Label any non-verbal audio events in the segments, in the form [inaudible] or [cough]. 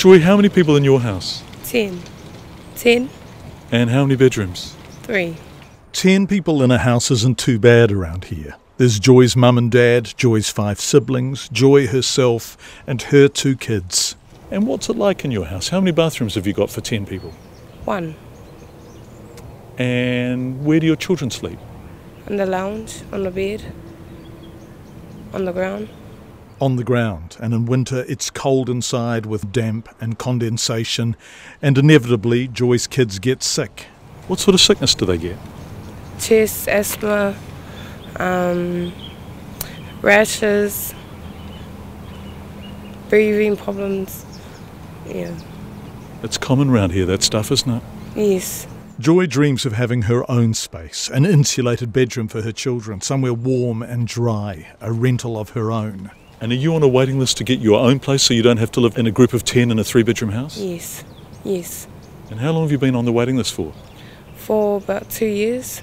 Joy, how many people in your house? Ten. Ten? And how many bedrooms? Three. Ten people in a house isn't too bad around here. There's Joy's mum and dad, Joy's five siblings, Joy herself, and her two kids. And what's it like in your house? How many bathrooms have you got for 10 people? One. And where do your children sleep? On the lounge, on the bed, on the ground. On the ground, and in winter it's cold inside with damp and condensation, and inevitably Joy's kids get sick. What sort of sickness do they get? Chest, asthma, um, rashes, breathing problems. Yeah. It's common around here, that stuff, isn't it? Yes. Joy dreams of having her own space, an insulated bedroom for her children, somewhere warm and dry, a rental of her own. And are you on a waiting list to get your own place so you don't have to live in a group of 10 in a three bedroom house? Yes. Yes. And how long have you been on the waiting list for? For about two years.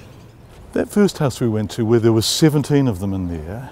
That first house we went to where there was 17 of them in there.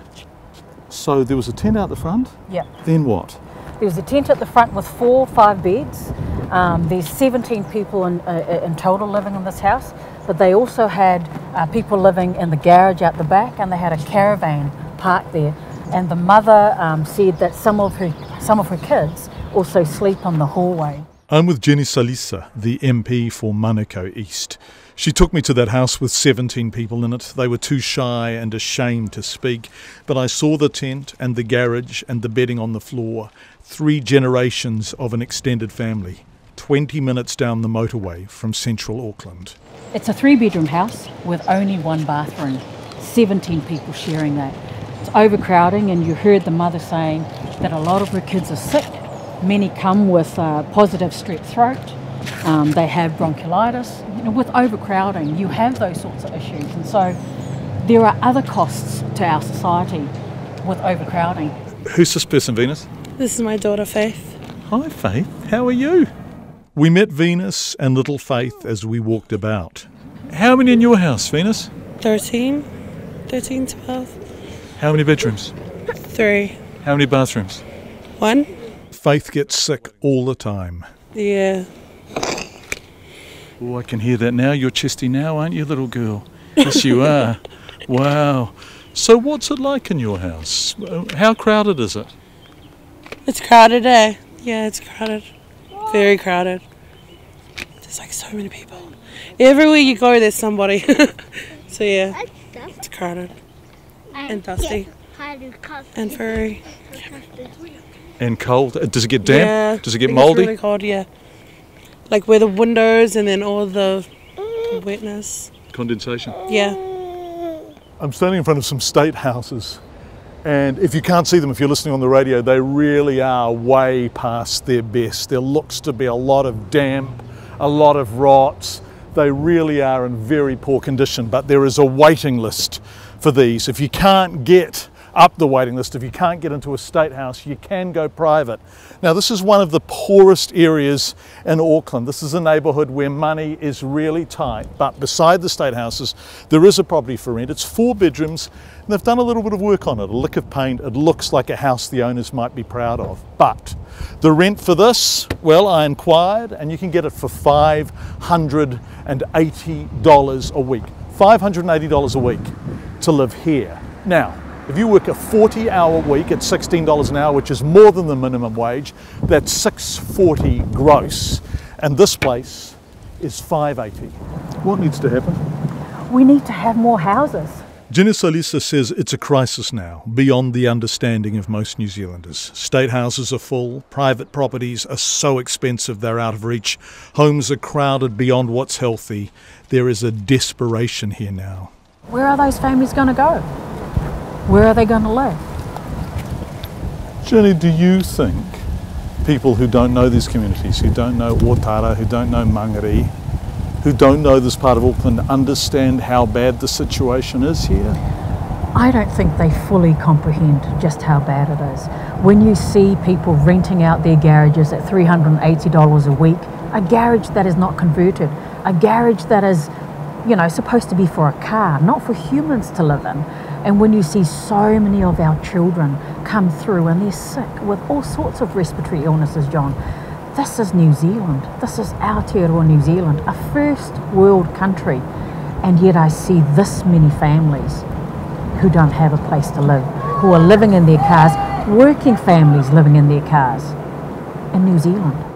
So there was a tent out the front? Yeah. Then what? There was a tent at the front with four five beds. Um, there's 17 people in, uh, in total living in this house, but they also had uh, people living in the garage out the back, and they had a caravan parked there. And the mother um, said that some of her some of her kids also sleep on the hallway. I'm with Jenny Salesa, the MP for Manukau East. She took me to that house with 17 people in it. They were too shy and ashamed to speak, but I saw the tent and the garage and the bedding on the floor. Three generations of an extended family. 20 minutes down the motorway from central Auckland. It's a three bedroom house with only one bathroom, 17 people sharing that. It's overcrowding, and you heard the mother saying that a lot of her kids are sick. Many come with uh, positive strep throat, um, they have bronchiolitis. You know, with overcrowding, you have those sorts of issues, and so there are other costs to our society with overcrowding. Who's this person, Venus? This is my daughter, Faith. Hi, Faith. How are you? We met Venus and little Faith as we walked about. How many in your house, Venus? 13. 13, 12. How many bedrooms? Three. How many bathrooms? One? Faith gets sick all the time. Yeah. Oh, I can hear that now. You're chesty now, aren't you, little girl? Yes, you are. [laughs] Wow. So, what's it like in your house? How crowded is it? It's crowded, eh? Yeah, it's crowded. Very crowded. There's like so many people. Everywhere you go, there's somebody. [laughs] so, yeah, it's crowded. And dusty. And furry. And cold? Uh, Does it get damp? Yeah. Does it get It's mouldy? really cold, yeah. Like where the windows and then all the wetness. Condensation. Yeah. I'm standing in front of some state houses, and if you can't see them, if you're listening on the radio, they really are way past their best. There looks to be a lot of damp, a lot of rot. They really are in very poor condition, but there is a waiting list for these. If you can't get up the waiting list, if you can't get into a state house, you can go private. Now, this is one of the poorest areas in Auckland. This is a neighbourhood where money is really tight, but beside the state houses, there is a property for rent. It's four bedrooms, and they've done a little bit of work on it, a lick of paint. It looks like a house the owners might be proud of. But the rent for this, well, I inquired, and you can get it for $580 a week. $580 a week to live here. Now, if you work a 40 hour week at $16 an hour, which is more than the minimum wage, that's 640 gross. And this place is 580. What needs to happen? We need to have more houses. Jenny Salesa says it's a crisis now, beyond the understanding of most New Zealanders. State houses are full, private properties are so expensive they're out of reach, homes are crowded beyond what's healthy. There is a desperation here now. Where are those families going to go? Where are they going to live? Jenny, do you think people who don't know these communities, who don't know Otara, who don't know Mangere, who don't know this part of Auckland, understand how bad the situation is here? I don't think they fully comprehend just how bad it is. When you see people renting out their garages at $380 a week, a garage that is not converted, a garage that is, you know, supposed to be for a car, not for humans to live in. And when you see so many of our children come through and they're sick with all sorts of respiratory illnesses, John, this is New Zealand. This is Aotearoa New Zealand, a first world country. And yet I see this many families who don't have a place to live, who are living in their cars, working families living in their cars in New Zealand.